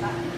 Bye.